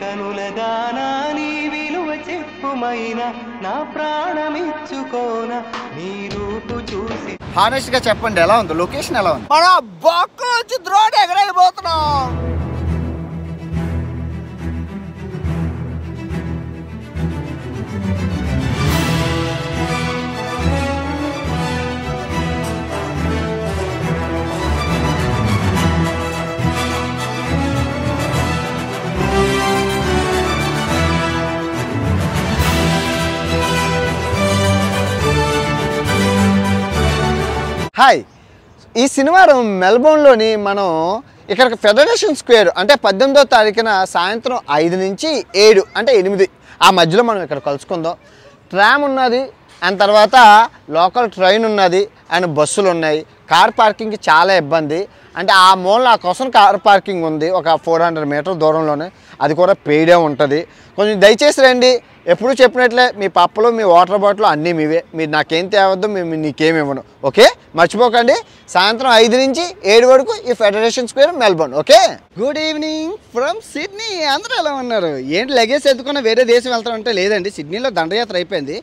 కనులదానా నీ విలువ చెప్పుమైన నా ప్రాణమిచ్చుకోన నీ రూపు చూసి. హానెస్ట్గా చెప్పండి ఎలా ఉంది? లొకేషన్ ఎలా ఉంది? మన బొక్క నుంచి ద్రోణ ఎగరైపోతున్నాం హాయ్. ఈ శనివారం మెల్బోర్న్లోని మనం ఇక్కడ ఫెడరేషన్ స్క్వేర్ అంటే పద్దెనిమిదో తారీఖున సాయంత్రం ఐదు నుంచి ఏడు అంటే ఎనిమిది. ఆ మధ్యలో మనం ఇక్కడ కలుసుకుందాం. ట్రామ్ ఉన్నది అండ్ తర్వాత లోకల్ ట్రైన్ ఉన్నది అండ్ బస్సులు ఉన్నాయి. కార్ పార్కింగ్కి చాలా ఇబ్బంది. అంటే ఆ మూల నా కోసం కార్ పార్కింగ్ ఉంది ఒక ఫోర్ హండ్రెడ్ మీటర్ దూరంలోనే. అది కూడా పెయిడే ఉంటుంది. కొంచెం దయచేసి రండి ఎప్పుడు చెప్పినట్లే మీ పప్పులు మీ వాటర్ బాటిల్ అన్నీ మీవే. మీరు నాకేం తేవద్దు మేము నీకేమి ఇవ్వను. ఓకే? మర్చిపోకండి. సాయంత్రం ఐదు నుంచి ఏడు వరకు ఈ federation square Melbourne okay? Good evening from Sydney అందరూ ఎలా ఉన్నారు? ఏంటి లగేజ్ ఎత్తుకున్న వేరే దేశం వెళ్తామంటే లేదండి. సిడ్నీలో దండయాత్ర అయిపోయింది.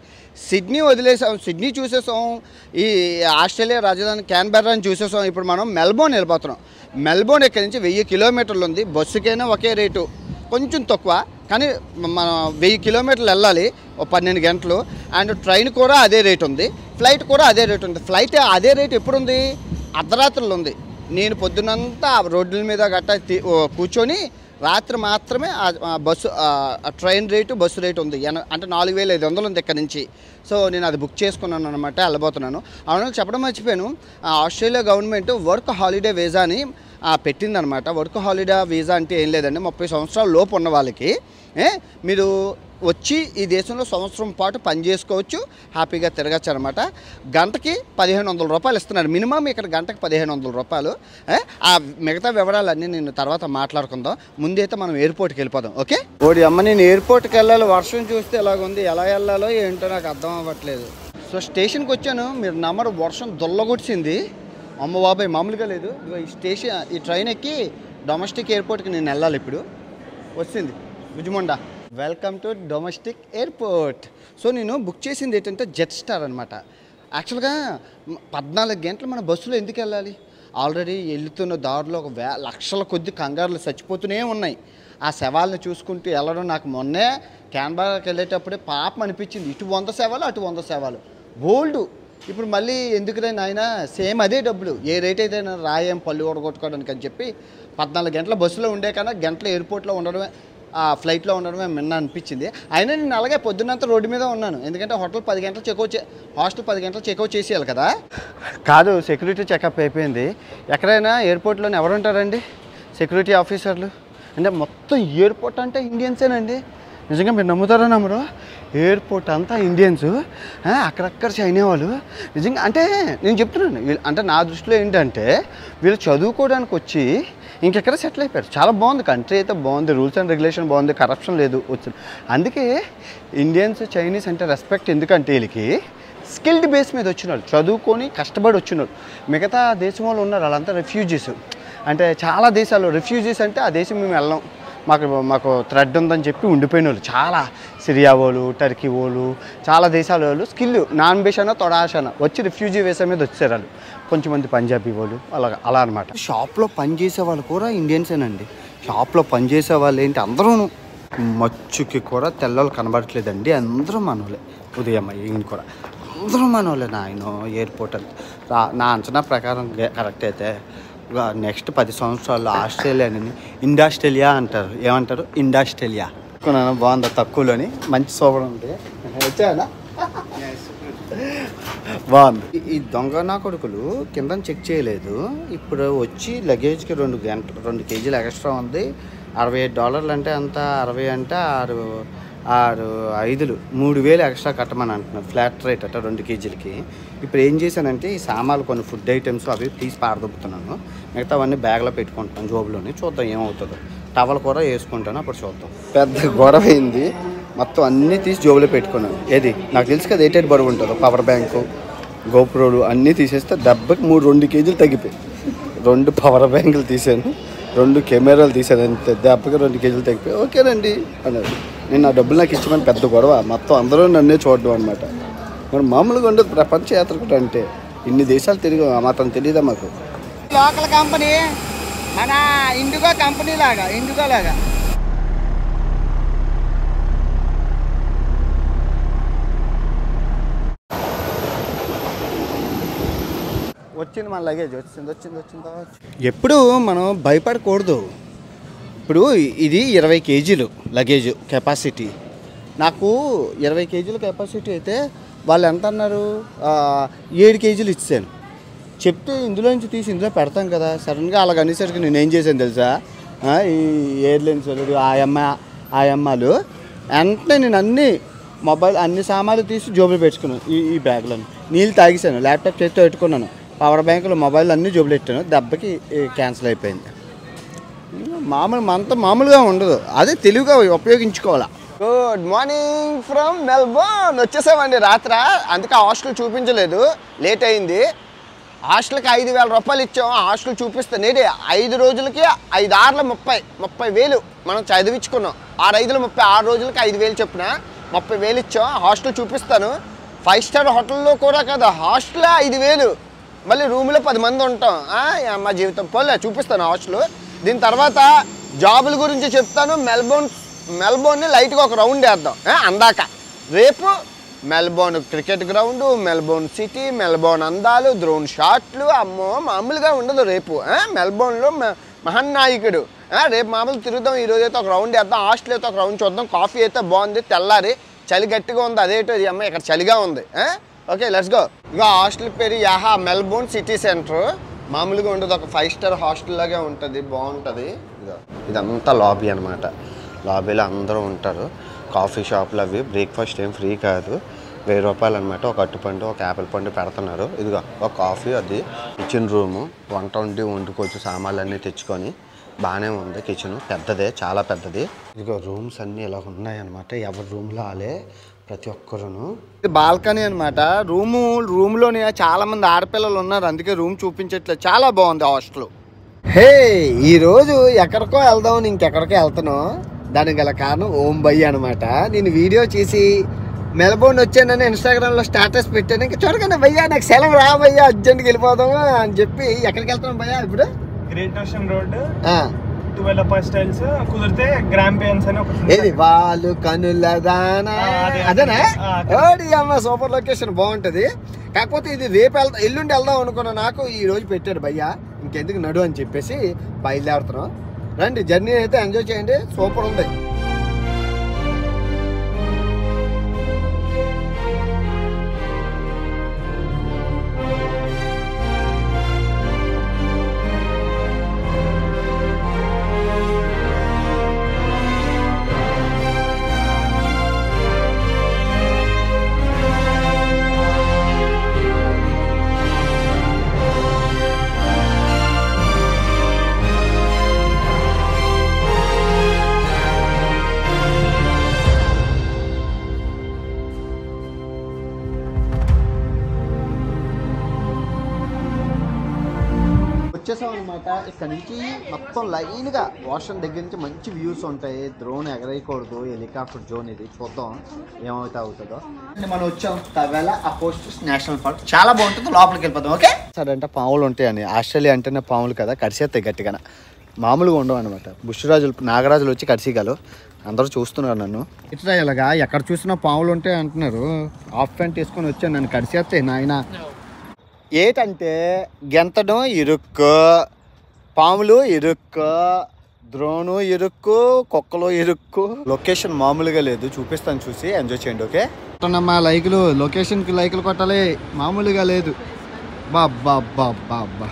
సిడ్నీ వదిలేసాం సిడ్నీ చూసేసాం. ఈ ఆస్ట్రేలియా రాజధాని క్యాన్బెర్రాని చూసేసాం. ఇప్పుడు మనం మెల్బోర్న్ వెళ్ళిపోతున్నాం. మెల్బోర్న్ ఇక్కడి నుంచి వెయ్యి కిలోమీటర్లు ఉంది. బస్సుకైనా ఒకే రేటు. కొంచెం తక్కువ కానీ మనం వెయ్యి కిలోమీటర్లు వెళ్ళాలి పన్నెండు గంటలు. అండ్ ట్రైన్ కూడా అదే రేట్ ఉంది. ఫ్లైట్ కూడా అదే రేట్ ఉంది. ఫ్లైట్ అదే రేట్ ఎప్పుడు ఉంది అర్ధరాత్రులు ఉంది. నేను పొద్దునంతా రోడ్ల మీద గట్టా తీ- కూర్చొని రాత్రి మాత్రమే ఆ- bus train rate bus rate ఉంది. అంటే నాలుగు వేల ఐదు వందలు ఉంది ఇక్కడ నుంచి. సో నేను అది బుక్ చేసుకున్నాను అనమాట వెళ్ళబోతున్నాను. అవును చెప్పడం మర్చిపోయాను. ఆస్ట్రేలియా గవర్నమెంట్ వర్క్ హాలిడే వీసాని అని పెట్టిందనమాట వర్క్ హాలిడే వీసా అంటే ఏం లేదండి. ముప్పై సంవత్సరాల లోపు ఉన్న వాళ్ళకి మీరు వచ్చి ఈ దేశంలో సంవత్సరం పాటు పని చేసుకోవచ్చు హ్యాపీగా తిరగచ్చు అనమాట గంటకి పదిహేను వందల రూపాయలు ఇస్తున్నారు. మినిమం ఇక్కడ గంటకి పదిహేను వందల రూపాయలు. ఆ మిగతా వివరాలన్నీ నేను తర్వాత మాట్లాడుకుందాం. ముందైతే మనం ఎయిర్పోర్ట్కి వెళ్ళిపోదాం ఓకే? ఓడి అమ్మ నేను ఎయిర్పోర్ట్కి వెళ్ళాలి. వర్షం చూస్తే ఎలాగుంది? ఎలా వెళ్ళాలో ఏంటో నాకు అర్థం అవ్వట్లేదు. సో స్టేషన్కి వచ్చాను. మీరు నమ్మరు వర్షం దొల్లగొచ్చింది అమ్మ బాబాయ్ మామూలుగా లేదు. ఈ స్టేషన్ ఈ ట్రైన్ ఎక్కి డొమెస్టిక్ ఎయిర్పోర్ట్కి నేను వెళ్ళాలి ఇప్పుడు. వచ్చింది. భుజమండ welcome to domestic airport. So నేను బుక్ చేసింది ఏంటంటే జెట్ స్టార్ అనమాట యాక్చువల్గా పద్నాలుగు గంటలు మన బస్సులో ఎందుకు వెళ్ళాలి? ఆల్రెడీ వెళ్తున్న దారిలో ఒక వే లక్షల కొద్ది కంగారులు చచ్చిపోతూనే ఉన్నాయి. ఆ శవాలను చూసుకుంటూ వెళ్ళడం నాకు మొన్నే క్యాన్బరాకి వెళ్ళేటప్పుడే పాపం అనిపించింది. ఇటు వంద సేవలు అటు వంద సేవలు బోల్డ్. ఇప్పుడు మళ్ళీ ఎందుకులే నాయన? సేమ్ అదే డబ్బులు. ఏ రేట్ అయితే రాయేం పళ్ళు ఓడగొట్టుకోవడానికి అని చెప్పి పద్నాలుగు గంటల బస్సులో ఉండే కన్నా గంటల ఎయిర్పోర్ట్లో ఉండడమే ఆ ఫ్లైట్లో ఉండడమే మిన్న అనిపించింది. అయినా నేను అలాగే పొద్దున్నంతా రోడ్డు మీద ఉన్నాను. ఎందుకంటే హోటల్ పది గంటలు చెక్అవుట్ చే హాస్టల్ పది గంటలు చెక్అవుట్ చేసేయాలి కదా. కాదు సెక్యూరిటీ చెకప్ అయిపోయింది. ఎక్కడైనా ఎయిర్పోర్ట్లోనే ఎవరు ఉంటారండి? సెక్యూరిటీ ఆఫీసర్లు? అంటే మొత్తం ఎయిర్పోర్ట్ అంటే ఇండియన్సేనండి. నిజంగా మీరు నమ్ముతారో నమ్మరు? ఎయిర్పోర్ట్ అంతా ఇండియన్స్. అక్కడక్కడ చైనా వాళ్ళు. నిజంగా అంటే నేను చెప్తున్నాను అంటే నా దృష్టిలో ఏంటంటే వీళ్ళు చదువుకోవడానికి వచ్చి ఇంకెక్కడ సెటిల్ అయిపోయారు? చాలా బాగుంది. కంట్రీ అయితే బాగుంది. రూల్స్ అండ్ రెగ్యులేషన్ బాగుంది. కరప్షన్ లేదు. వచ్చింది. అందుకే ఇండియన్స్ చైనీస్ అంటే రెస్పెక్ట్ ఎందుకంటే వీళ్ళకి స్కిల్డ్ బేస్ మీద వచ్చిన వాళ్ళు చదువుకొని కష్టపడి వచ్చిన వాళ్ళు మిగతా దేశం వాళ్ళు ఉన్నారు. వాళ్ళంతా రెఫ్యూజీస్ అంటే చాలా దేశాలు రెఫ్యూజీస్ అంటే ఆ దేశం మేము వెళ్ళాం. మాకు మాకు థ్రెడ్ ఉందని చెప్పి ఉండిపోయిన వాళ్ళు చాలా సిరియా వాళ్ళు టర్కీ వాళ్ళు చాలా దేశాల వాళ్ళు స్కిల్ నాన్ బేషానా తొడాషానా వచ్చి రిఫ్యూజీ వేసే మీద వచ్చారు వాళ్ళు. కొంచెమంది పంజాబీ వాళ్ళు అలా అలా అనమాట షాప్లో పనిచేసే వాళ్ళు కూడా ఇండియన్సేనండి. షాప్లో పనిచేసే వాళ్ళు ఏంటి అందరూ మచ్చుకి కూడా తెల్లలు కనబడట్లేదండి అందరూ మనోలే ఉదయం ఈయన కూడా. అందరూ మనోలే నాయన ఎయిర్పోర్ట్ అంతా. నా అంచనా ప్రకారం కరెక్ట్ అయితే నెక్స్ట్ పది సంవత్సరాల్లో ఆస్ట్రేలియాని ఇండాస్ట్రేలియా అంటారు. ఏమంటారు? ఇండాస్ట్రేలియా. తీసుకున్నాను బాగుందా తక్కువలోని. మంచి సూపర్ ఉంది. వచ్చాయనా? బాగుంది. ఈ- ఈ దొంగ నా కొడుకులు కింద చెక్ చేయలేదు. ఇప్పుడు వచ్చి లగేజ్కి రెండు గంట రెండు కేజీలు ఎక్స్ట్రా ఉంది. అరవై ఐదు డాలర్లు అంటే అంత అరవై అంటే ఆరు ఆరు ఐదులు మూడు వేలు ఎక్స్ట్రా కట్టమని అంటున్నారు. ఫ్లాట్ రేట్ అట రెండు కేజీలకి. ఇప్పుడు ఏం చేశానంటే ఈ సామాన్లు కొన్ని ఫుడ్ ఐటమ్స్ అవి తీసి పారదొప్పుతున్నాను మిగతా అవన్నీ బ్యాగ్లో పెట్టుకుంటాను జోబులోని. చూద్దాం ఏమవుతుందో. టవల్ కూడా వేసుకుంటాను అప్పుడు చూద్దాం. పెద్ద గొడవ అయింది మొత్తం అన్నీ తీసి జోబులో పెట్టుకున్నాను. ఏది? నాకు తెలుసు కదా ఎయిటెడ్ బరువు ఉంటుందో. పవర్ బ్యాంకు గోప్రోలు అన్నీ తీసేస్తే దెబ్బకి మూడు రెండు కేజీలు తగ్గిపోయి. రెండు పవర్ బ్యాంకులు తీసాను రెండు కెమెరాలు తీశాను. అంతే దెబ్బకి రెండు కేజీలు తగ్గిపోయి. ఓకేనండి అన్నారు నేను నా డబ్బులు నాకు ఇచ్చమని పెద్ద గొడవ. మొత్తం అందరూ నన్నే చూడడం అనమాట మరి మామూలుగా ఉండదు. ప్రపంచ యాత్రకుడు అంటే ఇన్ని దేశాలు తిరిగి మాత్రం తెలియదా మాకు? లోకల్ కంపెనీ మన ఇండిగో కంపెనీ లాగా ఇండిగో లాగా. వచ్చింది మన లగేజ్ వచ్చింది వచ్చింది వచ్చింది. ఎప్పుడు మనం భయపడకూడదు. ఇప్పుడు ఇది ఇరవై కేజీలు లగేజ్ కెపాసిటీ. నాకు ఇరవై కేజీల కెపాసిటీ అయితే వాళ్ళు ఎంత అన్నారు? ఏడు కేజీలు ఇచ్చాను. చెప్తే ఇందులో నుంచి తీసి ఇందులో పెడతాం కదా. సడన్గా అలాగ అనేసరికి నేను ఏం చేశాను తెలుసా? ఈ ఎయిర్లైన్స్ వాళ్ళు ఆ అమ్మ ఆ అమ్మాలు వెంటనే నేను అన్ని మొబైల్ అన్ని సామాన్లు తీసి జోబులు పెట్టుకున్నాను ఈ ఈ బ్యాగ్లను. నీళ్ళు తాగేసాను ల్యాప్టాప్ చేతితో పెట్టుకున్నాను. పవర్ బ్యాంకులో మొబైల్ అన్నీ జోబులు పెట్టాను. దెబ్బకి క్యాన్సిల్ అయిపోయింది. మామూలు మనతో మామూలుగా ఉండదు. అదే తెలివిగా ఉపయోగించుకోవాలా. గుడ్ మార్నింగ్ ఫ్రమ్ మెల్బోర్న్ వచ్చేసామండి రాత్ర. అందుకే హాస్టల్ చూపించలేదు. లేట్ అయింది. హాస్టల్కి ఐదు వేల రూపాయలు ఇచ్చాం. హాస్టల్ చూపిస్తే నేటి ఐదు రోజులకి ఐదు ఆరుల ముప్పై ముప్పై వేలు మనం చదివించుకున్నాం. ఆరు ఐదుల ముప్పై ఆరు రోజులకి ఐదు వేలు చొప్పున. ముప్పై వేలు ఇచ్చాం. హాస్టల్ చూపిస్తాను. ఫైవ్ స్టార్ హోటల్లో కూడా కదా హాస్టల్ ఐదు వేలు. మళ్ళీ రూమ్లో పది మంది ఉంటాం. మా జీవితం పోలే చూపిస్తాను హాస్టల్. దీని తర్వాత జాబుల గురించి చెప్తాను. మెల్బోర్న్ మెల్బోర్న్ని లైట్గా ఒక రౌండ్ వేద్దాం. అందాక. రేపు Melbourne cricket ground Melbourne city Melbourne అందాలు ద్రోణ్ షాట్లు. అమ్మో మామూలుగా ఉండదు రేపు. మెల్బోర్న్లో మ- మహన్నాయకుడు రేపు మామూలు తిరుగుదాం. ఈరోజు అయితే ఒక రౌండ్ వేద్దాం. హాస్టల్ అయితే ఒక రౌండ్ చూద్దాం. కాఫీ అయితే బాగుంది. తెల్లారి చలి గట్టిగా ఉంది. అదేటో ఇది అమ్మాయి ఇక్కడ చలిగా ఉంది. Okay let's go. ఇక హాస్టల్ పేరు యాహా మెల్బోర్న్ సిటీ సెంటర్. మామూలుగా ఉండదు. ఒక ఫైవ్ స్టార్ హాస్టల్ లాగే ఉంటుంది బాగుంటుంది. ఇదంతా లాబీ అనమాట లాబీలో అందరూ ఉంటారు. కాఫీ షాపులు అవి బ్రేక్ఫాస్ట్ ఏం ఫ్రీ కాదు. వెయ్యి రూపాయలు అనమాట ఒక అట్టుపండు ఒక యాపిల్ పండు పెడుతున్నారు. ఇదిగో ఒక కాఫీ అది. కిచెన్ రూము వంట వండి వండుకోవచ్చు సామాన్లు అన్నీ తెచ్చుకొని. బాగానే ఉంది కిచెన్ పెద్దదే చాలా పెద్దది. ఇదిగో రూమ్స్ అన్నీ ఇలా ఉన్నాయన్నమాట ఎవరి రూమ్లో ఆలే ప్రతి ఒక్కరును. ఇది బాల్కనీ అనమాట రూము రూమ్లోనే చాలా మంది ఆడపిల్లలు ఉన్నారు. అందుకే రూమ్ చూపించట్లేదు. చాలా బాగుంది హాస్టల్. హే ఈ రోజు ఎక్కడికో వెళ్దాం. ఇంకెక్కడికో వెళ్తాను దానికి గల కారణం ఓం భయ్య అనమాట నేను వీడియో చేసి మెల్బోర్న్ వచ్చానని ఇన్స్టాగ్రామ్లో స్టాటస్ పెట్టాను. ఇంకా చూడగానే భయ్యా నాకు సెలవు రా భయ్యా అర్జెంట్కి వెళ్ళిపోదాం అని చెప్పి ఎక్కడికి వెళ్తున్నాం భయ్యా ఇప్పుడు? గ్రేట్ ఓషన్ రోడ్ ఆ, ట్వెల్వ్ స్టైల్స్ కుదిరితే గ్రాంపియన్స్ అని ఒకటి ఏది? వాళ్ళు కనుల దానా? అదేనా. ఓడి అమ్మ సూపర్ లొకేషన్ బాగుంటది. కాకపోతే ఇది రేపు వెళ్తా ఎల్లుండి వెళ్దాం అనుకున్నా నాకు ఈ రోజు పెట్టాడు భయ్యా. ఇంకెందుకు నడు అని చెప్పేసి బయలుదేరుతున్నాం. రండి జర్నీ అయితే ఎంజాయ్ చేయండి. సూపర్ ఉంది. అనమాట. ఇక్కడ నుంచి మొత్తం లైన్గా వాషన్ దగ్గర నుంచి మంచి వ్యూస్ ఉంటాయి. డ్రోన్ ఎగరేయకూడదు హెలికాప్టర్ జోన్ ఇది చూద్దాం ఏమైతే అవుతుందో. మనం వచ్చాం తవేళ ఆ పోస్ట్ నేషనల్ పార్క్. చాలా బాగుంటుంది లోపలికి వెళ్ళిపోతాం ఓకే? సరే అంటే పాములు ఉంటాయని. ఆస్ట్రేలియా అంటేనే పాములు కదా కడిసేస్తాయి గట్టిగా మామూలుగా ఉండవు అనమాట. బుష్రాజులు నాగరాజులు వచ్చి కడిసిగలు అందరూ చూస్తున్నారు నన్ను. ఇట్లా ఇలాగా ఎక్కడ చూసినా పాములు ఉంటాయి అంటున్నారు. ఆఫ్ ప్యాంట్ వేసుకొని వచ్చాను నన్ను కడిసేస్తాయి నాయన. ఏటంటే గెంతడం ఇరుక్కు. పాములు ఇరుక్కు ద్రోణు ఇరుక్కు కుక్కలు ఇరుక్కు. లొకేషన్ మామూలుగా లేదు. చూపిస్తాను చూసి. ఎంజాయ్ చేయండి ఓకే మా లైకులు. లొకేషన్కి లైకులు కొట్టాలి. మామూలుగా లేదు. బాబ్బా బాబ్బా అబ్బా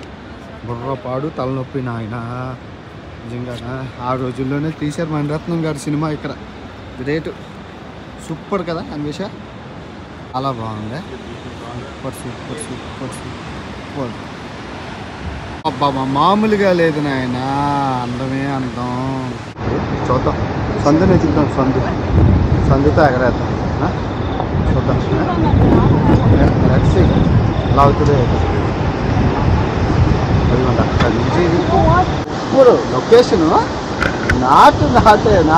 బుర్రపాడు తలనొప్పి నాయన. నిజంగా ఆ రోజుల్లోనే తీశారు మణిరత్నం గారి సినిమా ఇక్కడ. గ్రేట్ సూపర్ కదా అన్వేష? అలా బాగుంది? Super super super super. అబ్బా మామూలుగా లేదు నాయన అందమే అందం చూద్దాం సందునే చూద్దాం సందు సందుతో ఎగరేద్దాం ఆ? చూద్దాం Let's see. ఎలా అవుతుందో ఏదో. అదిగోండి, అక్కడి నుంచి సూపర్ లొకేషన్ నాటు నాటే నా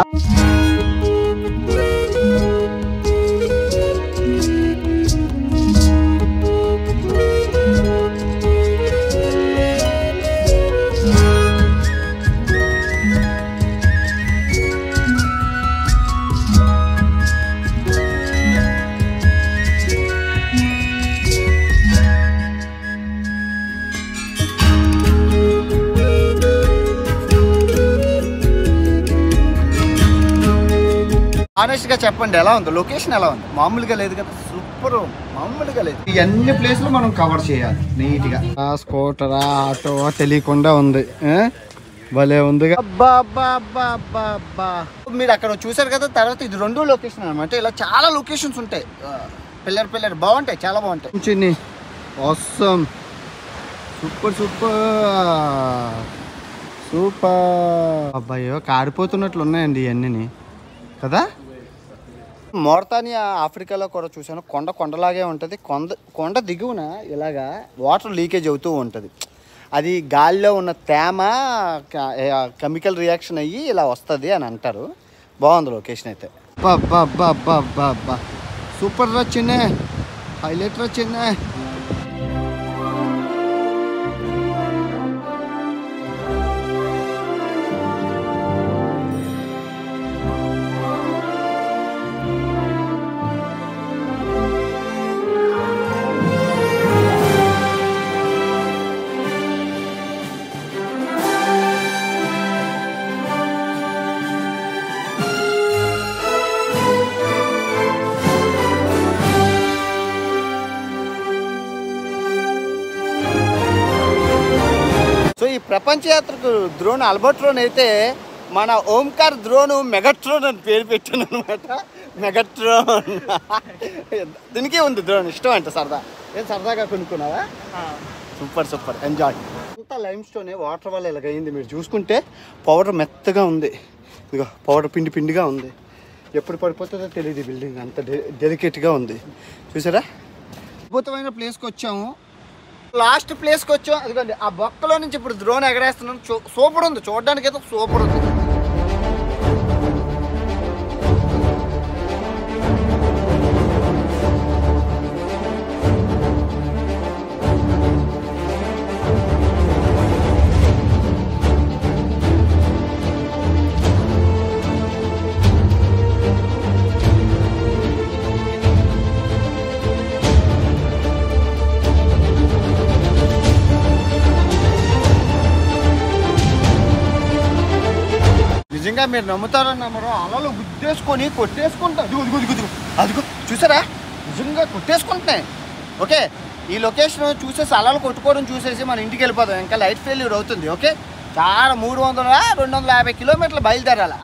గా చెప్పండి ఎలా ఉంది? లొకేషన్ ఎలా ఉంది? మామూలుగా లేదు కదా. సూపర్ మామూలుగా లేదు. ఈ అన్ని ప్లేస్లు మనం కవర్ చేయాలి నీట్గా స్కూటరా ఆటో తెలియకుండా ఉంది? భలే ఉంది మీరు అక్కడ చూసారు కదా తర్వాత ఇది రెండు లొకేషన్ అనమాట ఇలా చాలా లొకేషన్స్ ఉంటాయి. Pillar pillar. బాగుంటాయి చాలా బాగుంటాయి. చిన్ని అవసరం సూపర్ సూపర్ సూపర్ అబ్బాయో కారిపోతున్నట్లు ఉన్నాయండి ఇవన్నీ కదా? మోర్తానియా ఆఫ్రికాలో కూడా చూశాను. కొండ కొండలాగే ఉంటుంది. కొండ కొండ దిగువన ఇలాగా వాటర్ లీకేజ్ అవుతూ ఉంటుంది. అది గాలిలో ఉన్న తేమ కెమికల్ రియాక్షన్ అయ్యి ఇలా వస్తుంది అని అంటారు. బాగుంది లొకేషన్ అయితే. సూపర్ రా చిన్న. హైలైట్ రా చిన్న. ప్రపంచ యాత్రకు డ్రోన్ అల్బర్ట్రోన్ అయితే మన ఓంకార్ డ్రోన్ మెగట్రోన్ అని పేరు పెట్టాను అనమాట మెగట్రోన్. దీనికి ఉంది డ్రోన్. ఇష్టం అంట సరదా. ఏం సరదాగా కొనుక్కున్నావా? Super super. ఎంజాయ్ అంతా లైమ్ స్టోన్ వాటర్ వల్ల ఇలాగ అయింది. మీరు చూసుకుంటే పౌడర్ మెత్తగా ఉంది. ఇదిగో పౌడర్ పిండి పిండిగా ఉంది. ఎప్పుడు పడిపోతుందో తెలియదు బిల్డింగ్ అంత డెలికేట్గా ఉంది. చూసారా? అద్భుతమైన ప్లేస్కి వచ్చాము. లాస్ట్ ప్లేస్కి వచ్చాం. అదిగోండి ఆ బొక్కలో నుంచి ఇప్పుడు డ్రోన్ ఎగరేస్తున్నాం. చూ- సూపర్ ఉంది. చూడడానికి అయితే సూపర్ ఉంది. నిజంగా మీరు నమ్ముతారని నమ్మరు అలలు గుద్దేసుకొని కొట్టేసుకుంటాం అదిగో అదిగో అదిగో అదిగో అదిగో చూసారా? నిజంగా కొట్టేసుకుంటున్నాయి. ఓకే? ఈ లొకేషన్ చూసేసి అలలు కొట్టుకోవడం చూసేసి మన ఇంటికి వెళ్ళిపోతాం ఇంకా లైట్ ఫెయిల్యూర్ అవుతుంది ఓకే? చాలా మూడు వందల రెండు వందల యాభై కిలోమీటర్లు బయలుదేరాల.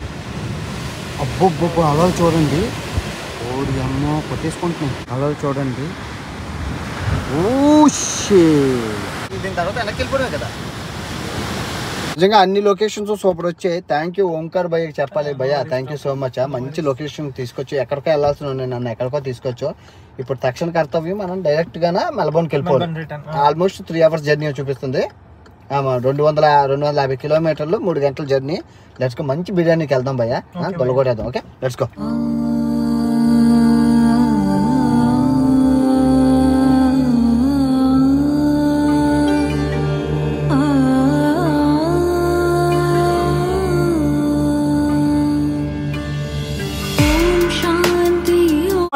అబ్బో అలలు చూడండి. ఓడి అమ్మో కొట్టేసుకుంటున్నాయి. అలలు చూడండి. ఓ దీని తర్వాత వెనక్కి వెళ్ళిపోవడమే కదా. నిజంగా అన్ని లొకేషన్స్ సూపర్ వచ్చాయి. థ్యాంక్ యూ ఓంకార్ భయ్యకి చెప్పాలి భయ్య. థ్యాంక్ యూ సో మచ్ మంచి లొకేషన్ తీసుకొచ్చి ఎక్కడికో వెళ్ళాల్సిన ఉన్నాయి నన్ను ఎక్కడికో తీసుకొచ్చు ఇప్పుడు తక్షణ కర్తవ్యం మనం డైరెక్ట్ గానే మెల్బోర్న్కి వెళ్ళిపోవాలి. ఆల్మోస్ట్ త్రీ అవర్స్ జర్నీ చూపిస్తుంది. రెండు వందల రెండు వందల యాభై కిలోమీటర్లు మూడు గంటల జర్నీ లెట్స్ గో మంచి బిర్యానీకి వెళ్దాం భయ్య. తొలగొడేద్దాం ఓకే లెట్స్ గో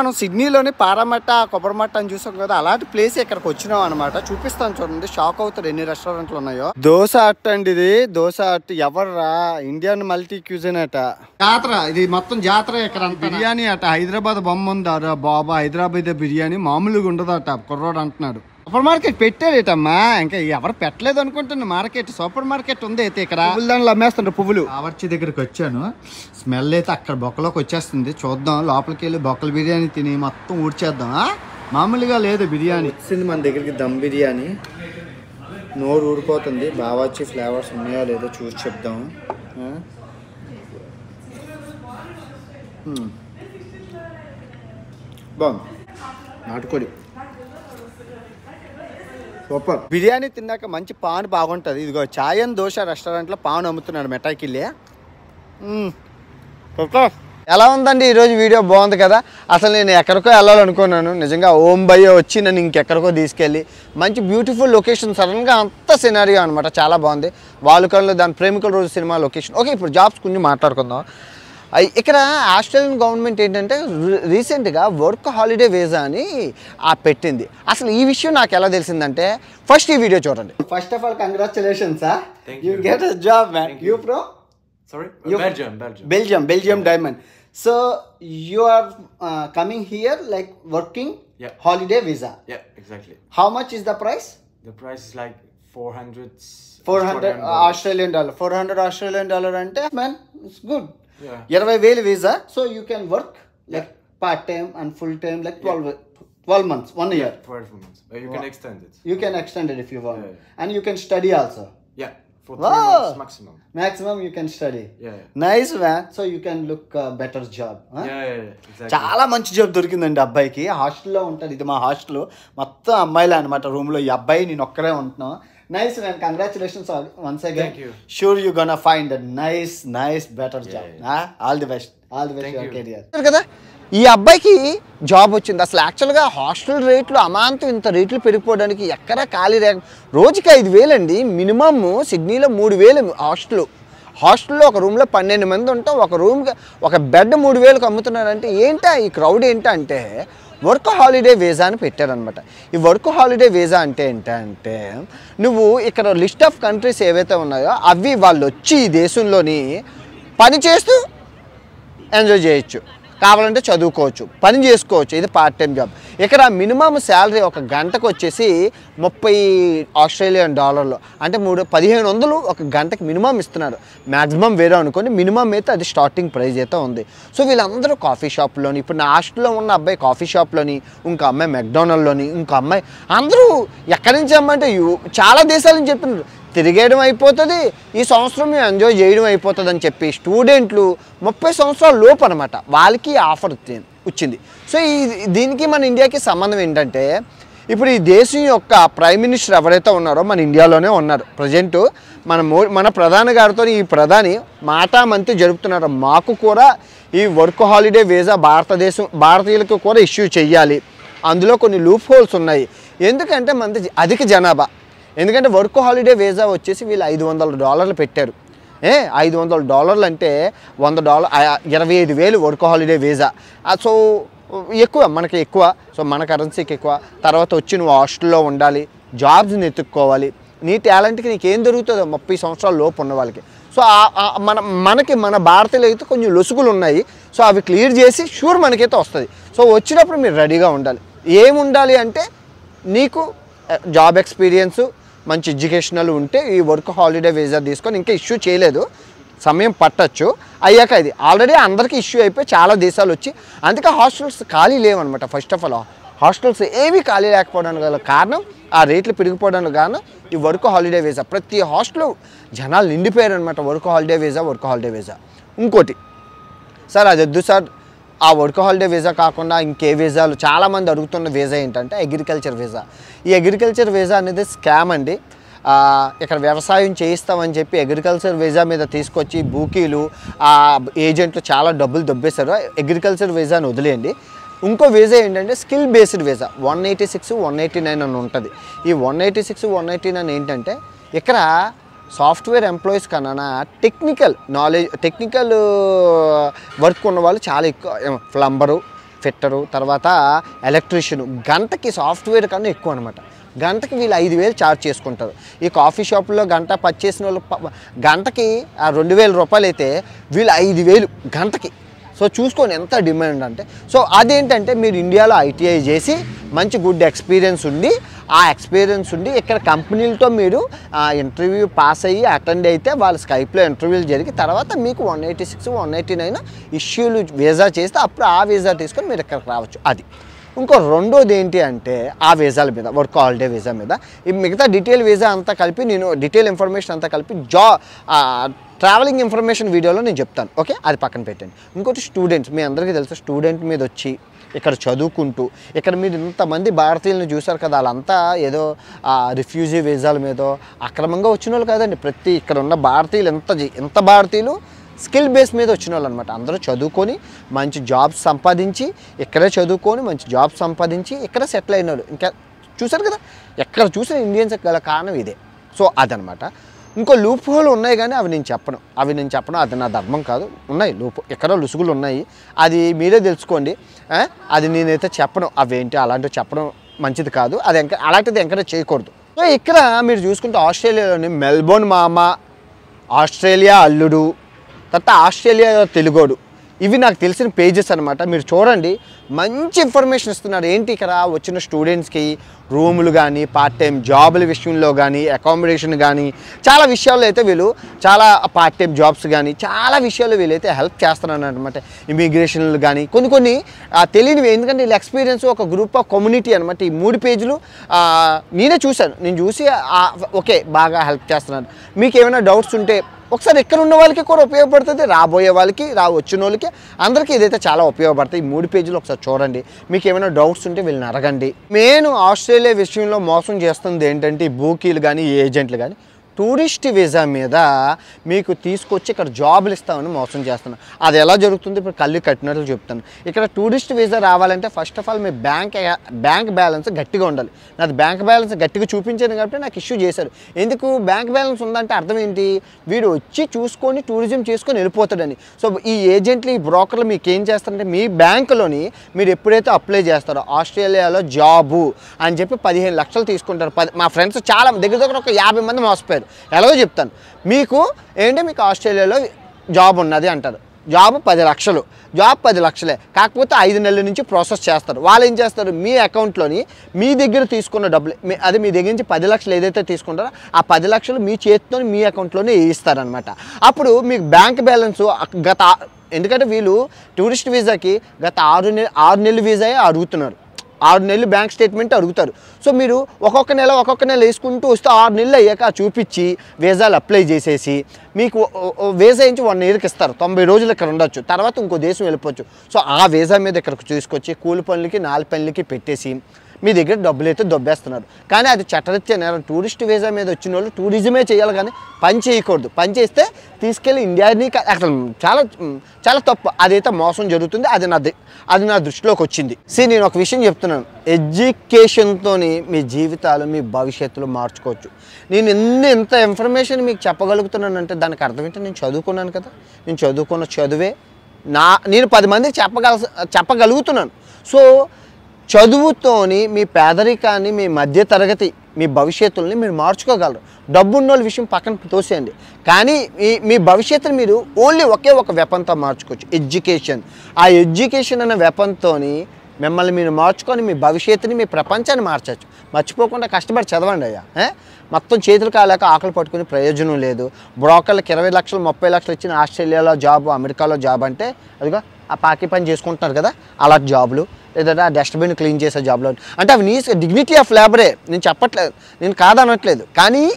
మనం సిడ్నీలోని పారామట్ట కొబ్బరిమట్ట అని చూసాం కదా అలాంటి ప్లేస్ ఇక్కడికి వచ్చినాం అనమాట చూపిస్తాను చూడండి షాక్ అవుతారు ఎన్ని రెస్టారెంట్లు ఉన్నాయో. దోశ అట్ట అండి ఇది. దోశ అట్టు ఎవర్రా? ఇండియన్ మల్టీ క్యూజిన్ అట. జాతర ఇది మొత్తం జాతర ఇక్కడ బిర్యానీ అట. హైదరాబాద్ బొమ్మ ఉంది బాబా? హైదరాబాద్ బిర్యానీ మామూలుగా ఉండదట కుర్రోడు అంటున్నాడు. సూపర్ మార్కెట్ పెట్టాడేటమ్మా ఇంకా ఎవరు పెట్టలేదు అనుకుంటున్నా. మార్కెట్ సూపర్ మార్కెట్ ఉంది అయితే ఇక్కడ. పువ్వుల దాంట్లో అమ్మేస్తుండ్రు పువ్వులు. ఆవర్చి దగ్గరికి వచ్చాను. స్మెల్ అయితే అక్కడ బొక్కలోకి వచ్చేస్తుంది. చూద్దాం లోపలికి వెళ్ళి బొక్కల బిర్యానీ తిని మొత్తం ఊడ్చేద్దాం? మామూలుగా లేదు బిర్యానీ. వచ్చింది మన దగ్గరికి దమ్ బిర్యానీ. నోరు ఊడిపోతుంది బాగా వచ్చి ఫ్లేవర్స్ ఉన్నాయో లేదో చూసి చెప్దాం. బాగుంది. నాటుకోడి. సూపర్. బిర్యానీ తిన్నాక మంచి పాన్ బాగుంటుంది. ఇదిగో చాయ్ అండ్ దోశ రెస్టారెంట్లో పాన్ అమ్ముతున్నాడు మెటాకిల్లే. సూపర్. ఎలా ఉందండి ఈరోజు వీడియో? బాగుంది కదా? అసలు నేను ఎక్కడికో వెళ్ళాలనుకున్నాను. నిజంగా ఓం భయ్య వచ్చి నన్ను ఇంకెక్కడికో తీసుకెళ్ళి మంచి బ్యూటిఫుల్ లొకేషన్ సడన్గా అంత సినారియో అనమాట చాలా బాగుంది. వాలుకల్లో దాని ప్రేమికుల రోజు సినిమా లొకేషన్. ఓకే ఇప్పుడు జాబ్స్ కొంచెం మాట్లాడుకుందాం. ఇక్కడ ఆస్ట్రేలియన్ గవర్నమెంట్ ఏంటంటే రీసెంట్గా వర్క్ హాలిడే వీసా అని ఆ పెట్టింది. అసలు ఈ విషయం నాకు ఎలా తెలిసిందంటే ఫస్ట్ ఈ వీడియో చూడండి. First of all congratulation Belgium Belgium diamond so you are coming here like working holiday visa how much is the price the price like four hundred four hundred Australian dollar four hundred Australian dollar అంటే man it's good ఇరవై వేలు visa so you can work like part time and full time like twelve twelve months one year 12 months. But you can extend it. You can extend it if you want. And you can study also Yeah, for Wow. three months maximum. Maximum you can study Yeah, yeah. Nice man so you can look better job Yeah, yeah, yeah, exactly. చాలా మంచి job దొరికిందండి అబ్బాయికి హాస్టల్లో ఉంటుంది ఇది మా hostel మొత్తం అమ్మాయిలే అనమాట రూమ్లో ఈ అబ్బాయి నేను ఒక్కరే nice man congratulations once again Thank you. Sure you gonna find nice nice better job Yeah, all the best all the best Thank your you. Career చూశారు కదా? ఈ అబ్బాయికి జాబ్ వచ్చింది. అసలు యాక్చువల్గా హాస్టల్ రేట్లు అమాంతం ఇంత రేట్లు పెరిగిపోవడానికి ఎక్కడ ఖాళీ రేక రోజుకి ఐదు వేలండి మినిమమ్ సిడ్నీలో మూడు వేలు హాస్టల్ హాస్టల్లో ఒక రూమ్లో పన్నెండు మంది ఉంటాం. ఒక రూమ్కి ఒక బెడ్ మూడు వేలకు అమ్ముతున్నారంటే ఏంటా ఈ క్రౌడ్ ఏంటంటే వర్క్ హాలిడే వీసా అని పెట్టారనమాట ఈ వర్క్ హాలిడే వీసా అంటే ఏంటంటే నువ్వు ఇక్కడ లిస్ట్ ఆఫ్ కంట్రీస్ ఏవైతే ఉన్నాయో అవి వాళ్ళు వచ్చి ఈ దేశంలోని పని చేస్తూ ఎంజాయ్ చేయొచ్చు. కావాలంటే చదువుకోవచ్చు పని చేసుకోవచ్చు. ఇది పార్ట్ టైం జాబ్ ఇక్కడ మినిమం శాలరీ ఒక గంటకు వచ్చేసి ముప్పై ఆస్ట్రేలియన్ డాలర్లు. అంటే మూడు పదిహేను వందలు ఒక గంటకి మినిమం ఇస్తున్నారు. మ్యాక్సిమం వేరే అనుకోండి మినిమం అయితే అది స్టార్టింగ్ ప్రైస్ అయితే ఉంది. సో వీళ్ళందరూ కాఫీ షాప్లోని ఇప్పుడు నా హాస్టల్లో ఉన్న అబ్బాయి కాఫీ షాప్లోని ఇంకో అమ్మాయి మెక్డానల్డ్లోని ఇంకో అమ్మాయి అందరూ ఎక్కడి నుంచి అమ్మంటే చాలా దేశాల నుంచి చెప్తున్నారు. తిరిగేయడం అయిపోతుంది ఈ సంవత్సరం మేము ఎంజాయ్ చేయడం అయిపోతుంది అని చెప్పి స్టూడెంట్లు ముప్పై సంవత్సరాల లోపు అనమాట వాళ్ళకి ఆఫర్ వచ్చింది. సో ఈ దీనికి మన ఇండియాకి సంబంధం ఏంటంటే ఇప్పుడు ఈ దేశం యొక్క ప్రైమ్ మినిస్టర్ ఎవరైతే ఉన్నారో మన ఇండియాలోనే ఉన్నారు. ప్రజెంట్ మన మో మన ప్రధాని గారితో ఈ ప్రధాని మాటామంతి జరుపుతున్నారు. మాకు కూడా ఈ వర్క్ హాలిడే వీసా భారతదేశం భారతీయులకు కూడా ఇష్యూ చేయాలి. అందులో కొన్ని లూప్ హోల్స్ ఉన్నాయి. ఎందుకంటే మనది అధిక జనాభా. ఎందుకంటే వర్క్ హాలిడే వీసా వచ్చేసి వీళ్ళు ఐదు వందల డాలర్లు పెట్టారు. ఏ ఐదు వందల డాలర్లు అంటే వంద డాలర్ ఇరవై ఐదు వేలు వర్క్ హాలిడే వీసా సో ఎక్కువ మనకి ఎక్కువ. సో మన కరెన్సీకి ఎక్కువ. తర్వాత వచ్చి నువ్వు హాస్టల్లో ఉండాలి జాబ్స్ని ఎత్తుక్కోవాలి. నీ టాలెంట్కి నీకేం దొరుకుతుందో ముప్పై సంవత్సరాల లోపు ఉన్న వాళ్ళకి. సో మన మనకి మన భారతీయులు అయితే కొంచెం లొసుగులు ఉన్నాయి. సో అవి క్లియర్ చేసి షూర్ మనకైతే వస్తుంది. సో వచ్చినప్పుడు మీరు రెడీగా ఉండాలి. ఏముండాలి అంటే నీకు జాబ్ ఎక్స్పీరియన్సు మంచి ఎడ్యుకేషనల్ ఉంటే ఈ వర్క్ హాలిడే వీసా తీసుకొని ఇంకా ఇష్యూ చేయలేదు. సమయం పట్టచ్చు. అయ్యాక ఇది ఆల్రెడీ అందరికీ ఇష్యూ అయిపోయి చాలా దేశాలు వచ్చి అందుకే హాస్టల్స్ ఖాళీ లేవన్నమాట ఫస్ట్ ఆఫ్ ఆల్. హాస్టల్స్ ఏమీ ఖాళీ లేకపోవడానికి గల కారణం ఆ రేట్లు పెరిగిపోవడానికి కారణం ఈ వర్క్ హాలిడే వీసా. ప్రతి హాస్టల్ జనాలు నిండిపోయారు అనమాట work holiday visa work holiday visa. ఇంకోటి సార్ అది వద్దు సార్. ఆ వర్క్ హాలిడే వీసా కాకుండా ఇంకే వీసాలు చాలామంది అడుగుతున్న వీసా ఏంటంటే అగ్రికల్చర్ వీసా ఈ అగ్రికల్చర్ వీసా అనేది స్కామ్ అండి. ఇక్కడ వ్యవసాయం చేయిస్తామని చెప్పి అగ్రికల్చర్ వీసా మీద తీసుకొచ్చి బూకీలు ఆ ఏజెంట్లు చాలా డబ్బులు దొబ్బేశారు. అగ్రికల్చర్ వీసాని వదిలేయండి. ఇంకో వీజా ఏంటంటే skill based visa one eighty six one eighty nine అని ఉంటుంది. ఈ one eighty six one eighty nine ఏంటంటే ఇక్కడ సాఫ్ట్వేర్ ఎంప్లాయీస్ కన్నా టెక్నికల్ నాలెడ్జ్ టెక్నికల్ వర్క్ ఉన్న వాళ్ళు చాలా ఎక్కువ. ప్లంబరు ఫిట్టరు తర్వాత ఎలక్ట్రీషియన్. గంటకి సాఫ్ట్వేర్ కన్నా ఎక్కువ అనమాట గంటకి వీళ్ళు ఐదు వేలు ఛార్జ్ చేసుకుంటారు. ఈ కాఫీ షాపులో గంట పచ్చేసిన వాళ్ళు గంటకి ఆ రెండు వేల రూపాయలు అయితే వీళ్ళు ఐదు వేలు గంటకి. సో చూసుకొని ఎంత డిమాండ్ అంటే సో అదేంటంటే మీరు ఇండియాలో ఐటీఐ చేసి మంచి గుడ్ ఎక్స్పీరియన్స్ ఉండి ఆ ఎక్స్పీరియన్స్ ఉండి ఇక్కడ కంపెనీలతో మీరు ఇంటర్వ్యూ పాస్ అయ్యి అటెండ్ అయితే వాళ్ళ స్కైప్లో ఇంటర్వ్యూలు జరిగి తర్వాత మీకు one eighty six one eighty nine ఇష్యూలు visa చేస్తే అప్పుడు ఆ వీసా తీసుకొని మీరు ఇక్కడికి రావచ్చు. అది. ఇంకో రెండోది ఏంటి అంటే ఆ వీసాల మీద వర్క్ హాలిడే వీసా మీద. ఈ మిగతా డీటెయిల్ వీసా అంతా కలిపి నేను డీటెయిల్ ఇన్ఫర్మేషన్ అంతా కలిపి జా ట్రావెలింగ్ ఇన్ఫర్మేషన్ వీడియోలో నేను చెప్తాను ఓకే? అది పక్కన పెట్టండి. ఇంకోటి స్టూడెంట్స్ మీ అందరికీ తెలుసు స్టూడెంట్ మీద వచ్చి ఇక్కడ చదువుకుంటూ ఇక్కడ మీరు ఇంతమంది భారతీయులను చూశారు కదా వాళ్ళంతా ఏదో రిఫ్యూజీ వీజాల మీదో అక్రమంగా వచ్చిన వాళ్ళు కాదండి. ప్రతి ఇక్కడ ఉన్న భారతీయులు ఎంత ఎంత భారతీయులు స్కిల్ బేస్ మీద వచ్చిన వాళ్ళు అనమాట అందరూ చదువుకొని మంచి జాబ్స్ సంపాదించి ఇక్కడే చదువుకొని మంచి జాబ్ సంపాదించి ఇక్కడ సెటిల్ అయిన వాళ్ళు. ఇంకా చూశారు కదా ఎక్కడ చూసిన ఇండియన్స్ గల కారణం ఇదే. సో అదనమాట ఇంకో లూప్ హోల్ ఉన్నాయి కానీ అవి నేను చెప్పను. అవి నేను చెప్పను అది నా ధర్మం కాదు. ఉన్నాయి లూప్ ఎక్కడో లుసుగులు ఉన్నాయి. అది మీరే తెలుసుకోండి. అది నేనైతే చెప్పను. అవేంటి అలాంటివి చెప్పడం మంచిది కాదు. అది ఎంక అలాంటిది ఎంకరేజ్ చేయకూడదు. ఇక్కడ మీరు చూసుకుంటే ఆస్ట్రేలియాలోని మెల్బోర్న్ మామ ఆస్ట్రేలియా అల్లుడు తర్వాత ఆస్ట్రేలియా తెలుగోడు. ఇవి నాకు తెలిసిన పేజెస్ అనమాట మీరు చూడండి. మంచి ఇన్ఫర్మేషన్ ఇస్తున్నారు ఏంటి ఇక్కడ? వచ్చిన స్టూడెంట్స్కి రూములు కానీ పార్ట్ టైం జాబుల విషయంలో కానీ అకామిడేషన్ కానీ చాలా విషయాల్లో అయితే వీళ్ళు చాలా పార్ట్ టైం జాబ్స్ కానీ చాలా విషయాల్లో వీళ్ళైతే హెల్ప్ చేస్తున్నారు అనమాట ఇమిగ్రేషన్లు కానీ కొన్ని కొన్ని తెలియనివి. ఎందుకంటే వీళ్ళ ఎక్స్పీరియన్స్ ఒక గ్రూప్ ఆఫ్ కమ్యూనిటీ అనమాట ఈ మూడు పేజీలు నేనే చూశాను. నేను చూసి ఓకే బాగా హెల్ప్ చేస్తున్నాను మీకు ఏమైనా డౌట్స్ ఉంటే ఒకసారి ఎక్కడ ఉన్న వాళ్ళకి కూడా ఉపయోగపడుతుంది రాబోయే వాళ్ళకి రా వచ్చిన వాళ్ళకి అందరికీ ఇదైతే చాలా ఉపయోగపడుతుంది ఈ మూడు పేజీలు ఒకసారి చూడండి. మీకు ఏమైనా డౌట్స్ ఉంటే వీళ్ళని అడగండి. నేను ఆస్ట్రేలియా విషయంలో మోసం చేస్తుంది ఏంటంటే బూకీలు కానీ ఏజెంట్లు కానీ. టూరిస్ట్ వీసా మీద మీకు తీసుకొచ్చి ఇక్కడ జాబులు ఇస్తామని మోసం చేస్తున్నాను అది ఎలా జరుగుతుంది? ఇప్పుడు కళ్ళు కట్టినట్లు చెప్తాను. ఇక్కడ టూరిస్ట్ వీసా రావాలంటే ఫస్ట్ ఆఫ్ ఆల్ మీ బ్యాంక్ బ్యాంక్ బ్యాలెన్స్ గట్టిగా ఉండాలి. నాది బ్యాంక్ బ్యాలెన్స్ గట్టిగా చూపించాను కాబట్టి నాకు ఇష్యూ చేశారు. ఎందుకు? బ్యాంక్ బ్యాలెన్స్ ఉందంటే అర్థం ఏంటి? వీడు వచ్చి చూసుకొని టూరిజం చేసుకొని వెళ్ళిపోతాడని. సో ఈ ఏజెంట్లు ఈ బ్రోకర్లు మీకు ఏం చేస్తారంటే మీ బ్యాంకులోని మీరు ఎప్పుడైతే అప్లై చేస్తారో ఆస్ట్రేలియాలో జాబు అని చెప్పి పదిహేను లక్షలు తీసుకుంటారు. పది మా ఫ్రెండ్స్ చాలా దగ్గర దగ్గర ఒక యాభై మంది మోసపోయారు. ఎలాగో చెప్తాను. మీకు ఏంటి? మీకు ఆస్ట్రేలియాలో జాబ్ ఉన్నది అంటారు. జాబ్ పది లక్షలు. జాబ్ పది లక్షలే. కాకపోతే ఐదు నెలల నుంచి ప్రాసెస్ చేస్తారు. వాళ్ళు ఏం చేస్తారు? మీ అకౌంట్లోని మీ దగ్గర తీసుకున్న డబ్బులు మీ- అది మీ దగ్గర నుంచి పది లక్షలు ఏదైతే తీసుకుంటారో ఆ పది లక్షలు మీ చేతితో మీ అకౌంట్లోనే ఇస్తారనమాట అప్పుడు మీకు బ్యాంక్ బ్యాలెన్స్ గత ఎందుకంటే వీళ్ళు టూరిస్ట్ వీసాకి గత ఆరు నెల ఆరు నెలల వీసాయే అడుగుతున్నారు. ఆరు నెలలు బ్యాంక్ స్టేట్మెంట్ అడుగుతారు. సో మీరు ఒక్కొక్క నెల ఒక్కొక్క నెల వేసుకుంటూ వస్తే ఆరు నెలలు అయ్యాక చూపించి వీసాలు అప్లై చేసేసి మీకు వేజా వీసా నుంచి వన్ ఇయర్కి ఇస్తారు. తొంభై రోజులు ఇక్కడ ఉండొచ్చు. తర్వాత ఇంకో దేశం వెళ్ళిపోవచ్చు. సో ఆ వీసా మీద ఇక్కడికి తీసుకొచ్చి కూలి పనులకి నాలుగు పనులకి పెట్టేసి మీ దగ్గర డబ్బులు అయితే దొబ్బేస్తున్నారు. కానీ అది చట్టరీత్యా నేరం. టూరిస్ట్ వీసా మీద వచ్చిన వాళ్ళు టూరిజమే చేయాలి కానీ పని చేయకూడదు. పని చేస్తే తీసుకెళ్ళి ఇండియాని అసలు చాలా చాలా తప్పు. అదైతే మోసం జరుగుతుంది. అది నా అది నా దృష్టిలోకి వచ్చింది. సి నేను ఒక విషయం చెప్తున్నాను. ఎడ్యుకేషన్తో మీ జీవితాలు మీ భవిష్యత్తులో మార్చుకోవచ్చు. నేను ఎన్ని ఎంత ఇన్ఫర్మేషన్ మీకు చెప్పగలుగుతున్నానంటే దానికి అర్థం ఏంటంటే నేను చదువుకున్నాను కదా. నేను చదువుకున్న చదువే నా నేను పది మందికి చెప్పగల చెప్పగలుగుతున్నాను. సో చదువుతోని మీ పేదరికాన్ని మీ మధ్య తరగతి మీ భవిష్యత్తుల్ని మీరు మార్చుకోగలరు. డబ్బు ఉన్న వాళ్ళ విషయం పక్కన తోసేయండి. కానీ మీ మీ భవిష్యత్తుని మీరు ఓన్లీ ఒకే ఒక వెపన్తో మార్చుకోవచ్చు. ఎడ్యుకేషన్. ఆ ఎడ్యుకేషన్ అనే వెపన్తోని మిమ్మల్ని మీరు మార్చుకొని మీ భవిష్యత్తుని మీ ప్రపంచాన్ని మార్చచ్చు. మర్చిపోకుండా కష్టపడి చదవండి అయ్యా. మొత్తం చేతులు కాలేక ఆకలి పట్టుకుని ప్రయోజనం లేదు. బ్రోకర్లకు ఇరవై లక్షలు ముప్పై లక్షలు ఇచ్చిన ఆస్ట్రేలియాలో జాబ్ అమెరికాలో జాబ్ అంటే అదిగో ఆ పాకి పని చేసుకుంటున్నారు కదా అలాంటి జాబులు. లేదంటే ఆ డస్ట్బిన్ క్లీన్ చేసే జాబ్లో అంటే అవి నీ డిగ్నిటీ ఆఫ్ లేబరే నేను చెప్పట్లేదు. నేను కాదనట్లేదు. కానీ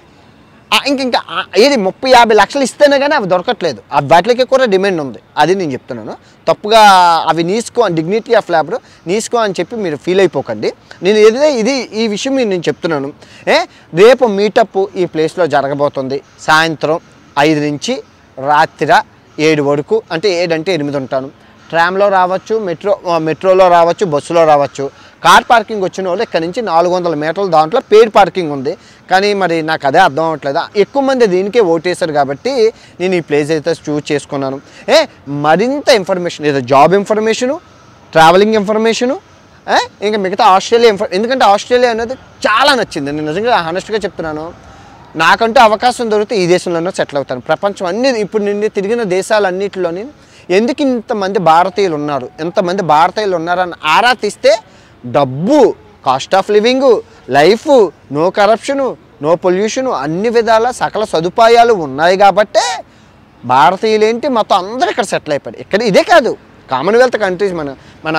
ఇంక ఇంకా ఏది ముప్పై యాభై లక్షలు ఇస్తేనే కానీ అవి దొరకట్లేదు. ఆ వాటికి కూడా డిమాండ్ ఉంది. అది నేను చెప్తున్నాను. తప్పుగా అవి నీసుకో డిగ్నిటీ ఆఫ్ లేబర్ నీసుకో అని చెప్పి మీరు ఫీల్ అయిపోకండి. నేను ఏదైతే ఇది ఈ విషయం నేను నేను చెప్తున్నాను. ఏ రేపు మీటప్ ఈ ప్లేస్లో జరగబోతుంది. సాయంత్రం ఐదు నుంచి రాత్రి ఏడు వరకు. అంటే ఏడంటే ఎనిమిది ఉంటాను. ట్రామ్లో రావచ్చు మెట్రో మెట్రోలో రావచ్చు బస్సులో రావచ్చు. కార్ పార్కింగ్ వచ్చిన వాళ్ళు ఇక్కడ నుంచి నాలుగు వందల మీటర్లు దాంట్లో పెయిడ్ పార్కింగ్ ఉంది. కానీ మరి నాకు అదే అర్థం అవ్వట్లేదు? ఎక్కువ మంది దీనికే ఓటేశారు కాబట్టి నేను ఈ ప్లేస్ అయితే చూస్ చేసుకున్నాను. ఏ మరింత ఇన్ఫర్మేషన్ ఏదో జాబ్ ఇన్ఫర్మేషను ట్రావెలింగ్ ఇన్ఫర్మేషను ఇంకా మిగతా ఆస్ట్రేలియా ఇన్ఫర్ ఎందుకంటే ఆస్ట్రేలియా అనేది చాలా నచ్చింది. నేను నిజంగా హానెస్ట్గా చెప్తున్నాను. నాకంటూ అవకాశం దొరికితే ఈ దేశంలోనే సెటిల్ అవుతాను. ప్రపంచం అన్ని ఇప్పుడు నిన్ను తిరిగిన దేశాలన్నిటిలోని ఎందుకు ఇంతమంది భారతీయులు ఉన్నారు? ఎంతమంది భారతీయులు ఉన్నారని ఆరా తీస్తే డబ్బు cost of living life no corruption no pollution అన్ని విధాల సకల సదుపాయాలు ఉన్నాయి కాబట్టే భారతీయులేంటి మొత్తం అందరూ ఇక్కడ సెటిల్ అయిపోయారు. ఇక్కడ ఇదే కాదు కామన్వెల్త్ కంట్రీస్ మన మన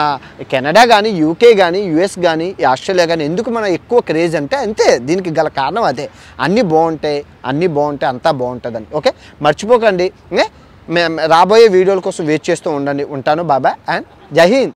కెనడా కానీ యూకే కానీ యుఎస్ కానీ ఆస్ట్రేలియా కానీ ఎందుకు మన ఎక్కువ క్రేజ్ అంటే అంతే దీనికి గల కారణం అదే. అన్నీ బాగుంటాయి అన్నీ బాగుంటాయి అంతా బాగుంటుందని. ఓకే? మర్చిపోకండి. మేము రాబోయే వీడియోల కోసం వెయిట్ చేస్తూ ఉండండి ఉంటాను బాబా అండ్ జై హింద్.